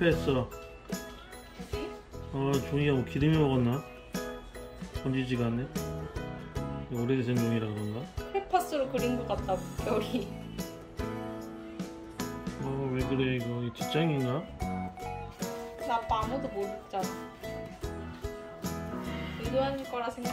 했어? 어 종이가 뭐 기름이 먹었나? 번지지가 않네 오래된 종이라 그런가? 크레파스로 그린 것 같다 별이 어왜 그래 이거 이거 뒷장인가? 나 아빠 아무도 모르잖아 의도한 거라 생각